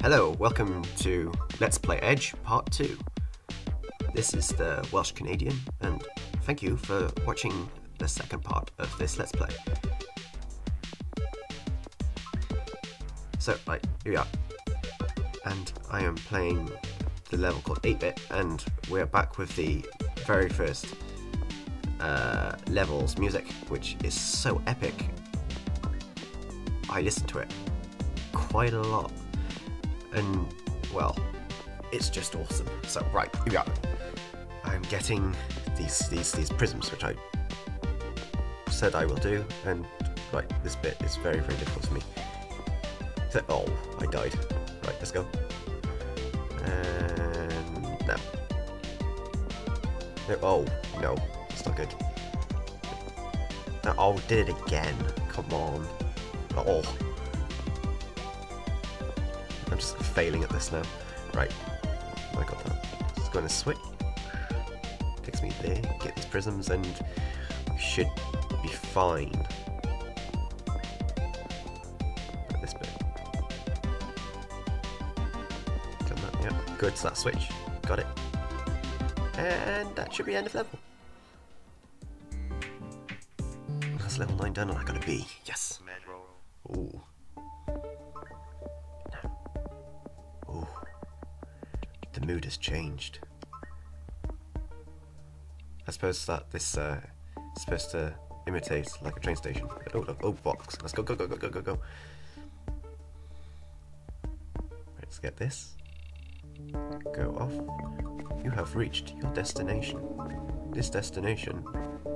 Hello, welcome to Let's Play Edge Part 2. This is the Welsh Canadian, and thank you for watching the second part of this Let's Play. So, right, here we are. And I am playing the level called 8-Bit, and we're back with the very first uh, levels music, which is so epic. I listen to it quite a lot and well, it's just awesome. So right, here we are. I'm getting these these these prisms, which I said I will do, and right, this bit is very very difficult for me. So, oh, I died. Right, let's go. And now. No, oh no, it's not good. No, oh, did it again. Come on. Oh. I'm just failing at this now. Right. I got that. Just going to switch. Takes me there. Get these prisms and we should be fine. This bit. Got that, yeah. Good, so that switch. Got it. And that should be end of level. That's level 9 done and I got a B. Yes. Ooh. Mood has changed. I suppose that this uh, is supposed to imitate like a train station. Oh, oh, oh, box. Let's go, go, go, go, go, go, go. Let's get this. Go off. You have reached your destination. This destination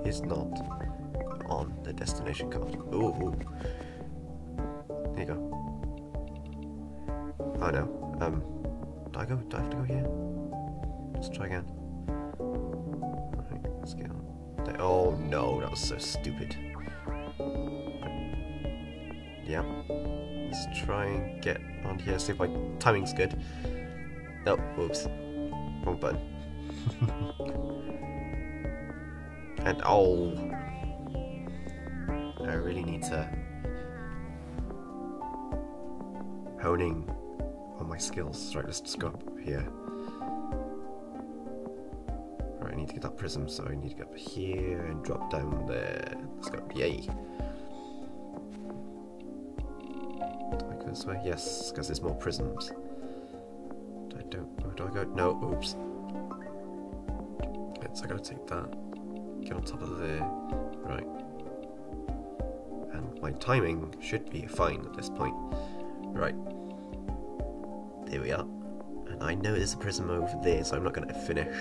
is not on the destination card. Ooh. ooh. There you go. Oh no. Um, do I go? Do I have to go here? Let's try again. Alright, let's get on. There- Oh no, that was so stupid. Yeah. Let's try and get on here, see if my timing's good. No, whoops. Wrong button. and oh. I really need to honing on my skills. Right, let's just go up here. Right, I need to get that prism, so I need to go up here and drop down there. Let's go. Yay! Do I go this way? Yes, because there's more prisms. I don't. Where do I go? No, oops. Right, so I gotta take that. Get on top of there. Right. And my timing should be fine at this point. Right. There we are. And I know there's a prism over there, so I'm not going to finish.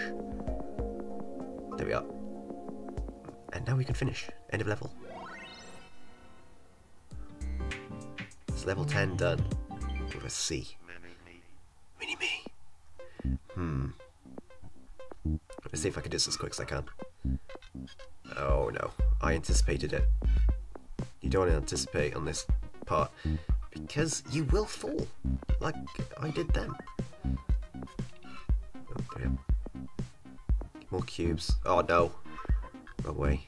There we are. And now we can finish. End of level. It's level 10 done. With a C. Mini me. Hmm. Let's see if I can do this as quick as I can. Oh no. I anticipated it. You don't want to anticipate on this part because you will fall like I did then. Oh. More cubes. Oh no. Wrong way.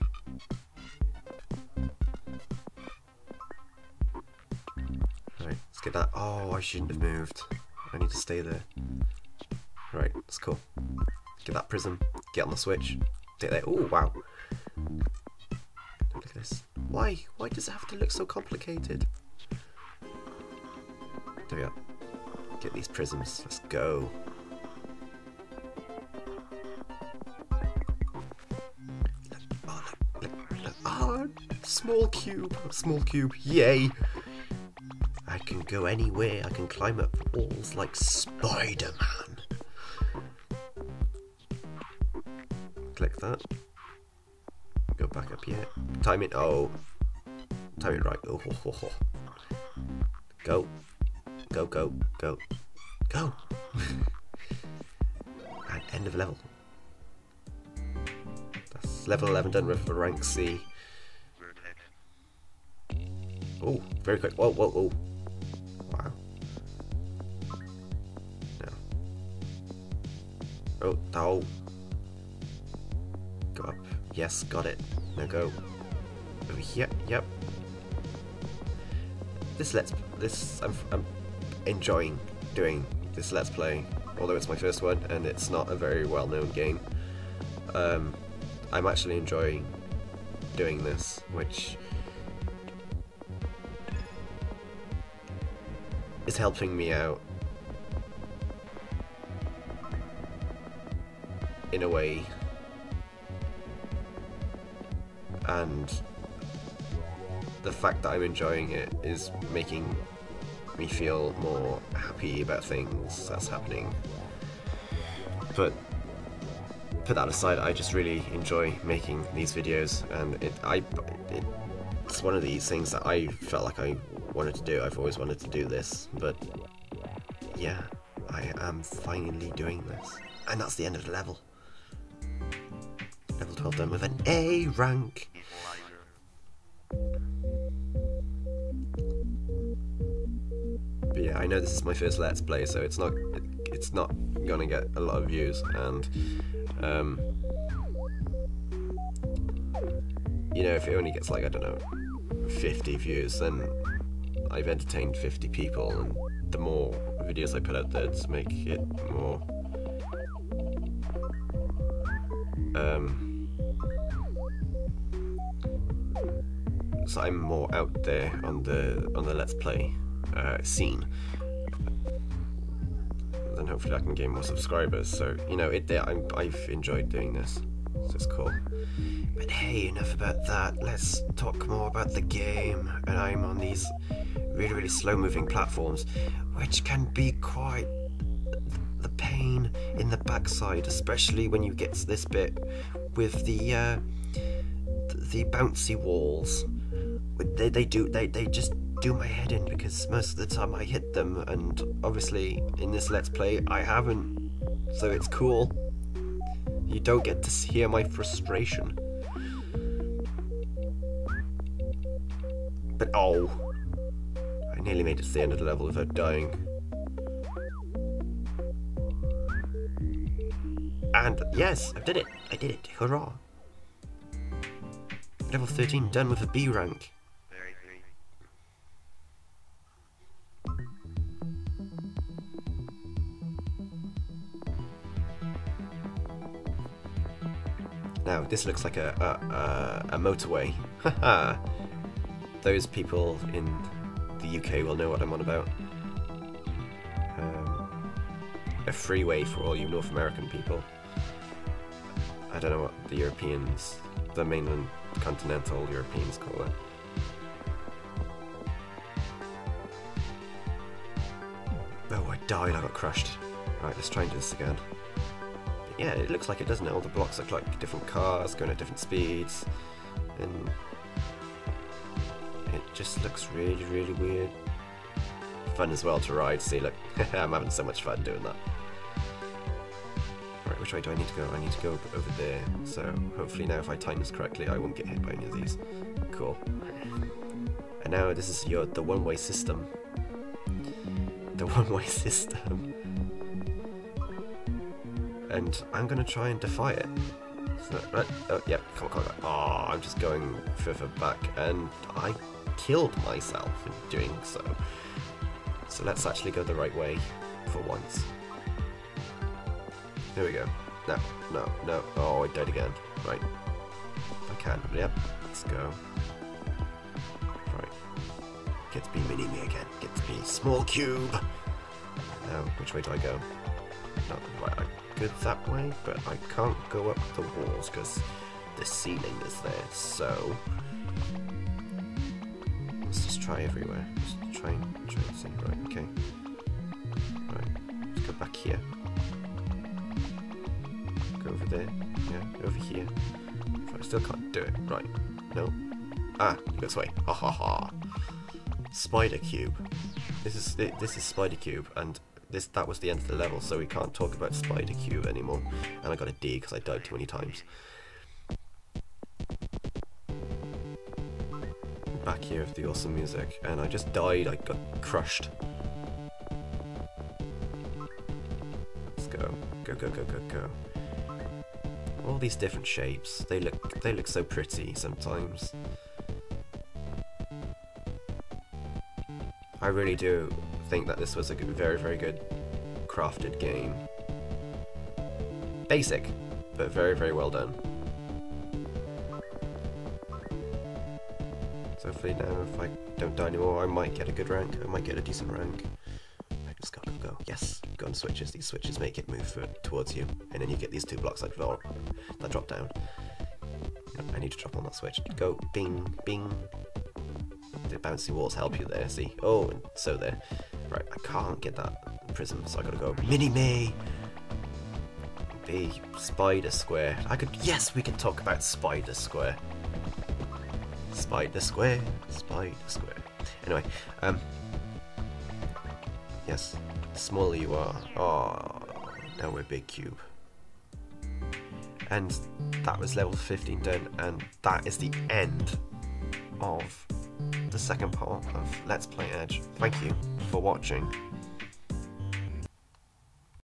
Right, let's get that. Oh, I shouldn't have moved. I need to stay there. Right, that's cool. Get that prism. Get on the switch. Get there. Oh, wow. Look at this. Why? Why does it have to look so complicated? Get these prisms. Let's go. Small cube. Small cube. Yay. I can go anywhere. I can climb up walls like Spider-Man. Click that. Go back up here. Time it. Oh. Time it right. Oh, ho, ho, ho. Go. Go, go, go. Go! end of level. That's level 11 done with rank C. Oh, very quick. Whoa, whoa, whoa. Wow. No. Oh, oh. Go up. Yes, got it. Now go. Over here. Yep. This lets. This. I'm, I'm enjoying doing this Let's Play, although it's my first one and it's not a very well known game. Um, I'm actually enjoying doing this, which is helping me out in a way and the fact that I'm enjoying it is making me feel more happy about things that's happening. But put that aside, I just really enjoy making these videos, and it I it, it's one of these things that I felt like I wanted to do. I've always wanted to do this, but yeah, I am finally doing this, and that's the end of the level. Level 12 done with an A rank. I know this is my first Let's Play, so it's not it's not gonna get a lot of views, and um, you know, if it only gets like I don't know, 50 views, then I've entertained 50 people, and the more videos I put out there to make it more um, so I'm more out there on the on the Let's Play uh, scene, then hopefully I can gain more subscribers. So you know, it I'm, I've enjoyed doing this. So it's cool. But hey, enough about that. Let's talk more about the game. And I'm on these really, really slow-moving platforms, which can be quite the pain in the backside, especially when you get to this bit with the uh, the bouncy walls. They, they do they, they just do my head in because most of the time I hit them, and obviously in this Let's Play I haven't, so it's cool. You don't get to hear my frustration. But oh, I nearly made it to the end of the level without dying. And yes, I did it! I did it! Hurrah! Level 13 done with a B rank. Now, this looks like a, a, a, a motorway. Haha! Those people in the UK will know what I'm on about. Um, a freeway for all you North American people. I don't know what the Europeans, the mainland continental Europeans call it. Oh, I died, I got crushed. Right, let's try and do this again yeah, it looks like it, doesn't it? All the blocks look like different cars going at different speeds, and it just looks really, really weird. Fun as well to ride. See, look, I'm having so much fun doing that. Right, which way do I need to go? I need to go over there. So hopefully now, if I time this correctly, I won't get hit by any of these. Cool. And now this is your the one-way system. The one-way system and I'm to try and defy it. So, right, oh, yeah, come on, come on, Oh, I'm just going further back, and I killed myself in doing so. So let's actually go the right way for once. Here we go. No, no, no. Oh, I died again. Right. I can. Yep. Let's go. Right. Get to be mini me again. Get to be small cube. Now, which way do I go? No, right. Good that way, but I can't go up the walls because the ceiling is there, so let's just try everywhere. Just try and try and see. Right, okay. Right, let's go back here. Go over there. Yeah, over here. I still can't do it. Right. No. Ah, this way. Ha ha ha. Spider cube. This is this is spider cube, and this that was the end of the level, so we can't talk about Spider Cube anymore. And I got a D because I died too many times. Back here with the awesome music, and I just died. I got crushed. Let's go, go, go, go, go, go. All these different shapes. They look they look so pretty sometimes. I really do think that this was a very, very good crafted game. Basic, but very, very well done. So hopefully now if I don't die anymore, I might get a good rank. I might get a decent rank. I just gotta go. Yes, go on switches. These switches make it move towards you. And then you get these two blocks that drop, that drop down. I need to drop on that switch. Go, bing, bing. The bouncy walls help you there, see? Oh, and so there. Right, I can't get that prism, so I gotta go mini-me. B, spider square. I could, yes, we can talk about spider square. Spider square, spider square. Anyway, um, yes, the smaller you are, oh, now we're big cube. And that was level 15 done, and that is the end of the second part of Let's Play Edge. Thank you for watching.